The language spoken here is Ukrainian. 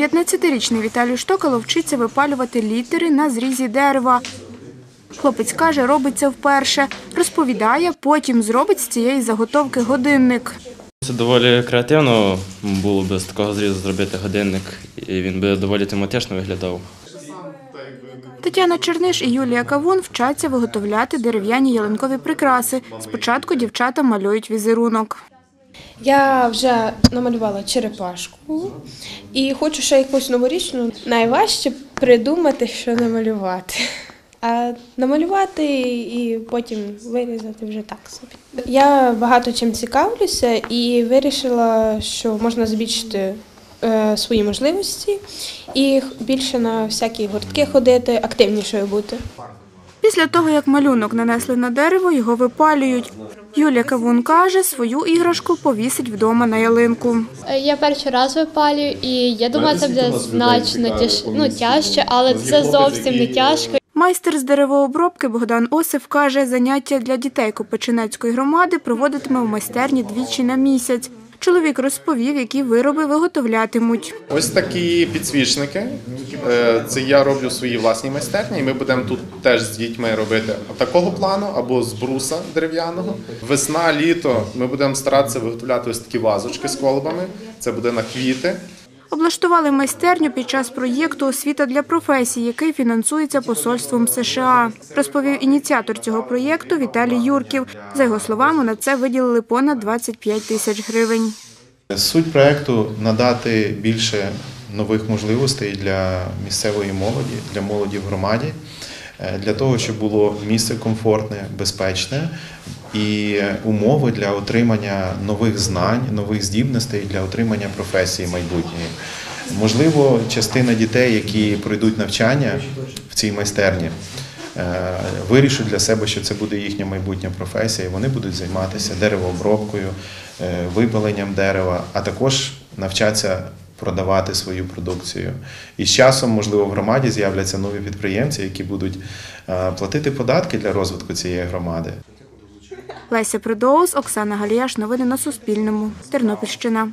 15-річний Віталій Штоколов вчиться випалювати літери на зрізі дерева. Хлопець каже, робить це вперше. Розповідає, потім зробить з цієї заготовки годинник. Це доволі креативно було б з такого зрізу зробити годинник, і він би доволі тематично виглядав. Тетяна Черниш і Юлія Кавун вчаться виготовляти дерев'яні ялинкові прикраси. Спочатку дівчата малюють візерунок. Я вже намалювала черепашку і хочу ще якусь новорічну. Найважче придумати, що намалювати. А намалювати і потім вирізати вже так собі. Я багато чим цікавлюся і вирішила, що можна збільшити е, свої можливості і більше на всякі гуртки ходити, активнішою бути. Після того, як малюнок нанесли на дерево, його випалюють. Юлія Кавун каже, свою іграшку повісить вдома на ялинку. Я перший раз випалюю, і я думаю, це буде значно тяж... ну, тяжче, але це зовсім не тяжко. Майстер з деревообробки Богдан Осиф каже, заняття для дітей Копичинецької громади проводитиме в майстерні двічі на місяць. Чоловік розповів, які вироби виготовлятимуть. Ось такі підсвічники. Е, Це я роблю в своїй власній майстерні. Ми будемо тут теж з дітьми робити такого плану або з бруса дерев'яного. Весна, літо ми будемо старатися виготовляти ось такі вазочки з колбами. Це буде на квіти. Облаштували майстерню під час проєкту Освіта для професій, який фінансується посольством США. Розповів ініціатор цього проєкту Віталій Юрків. За його словами, на це виділили понад 25 тисяч гривень. Суть проекту надати більше нових можливостей для місцевої молоді, для молоді в громаді, е, для того, щоб було місце комфортне, безпечне і умови для отримання нових знань, нових здібностей для отримання професії майбутньої. Можливо, частина дітей, які пройдуть навчання в цій майстерні, е, вирішать для себе, що це буде їхня майбутня професія, і вони будуть займатися деревообробкою, е, випаленням дерева, а також навчаться продавати свою продукцію. І з часом, можливо, в громаді з'являться нові підприємці, які будуть е, платити податки для розвитку цієї громади. Леся Придоус, Оксана Галіяш. Новини на Суспільному. Тернопільщина.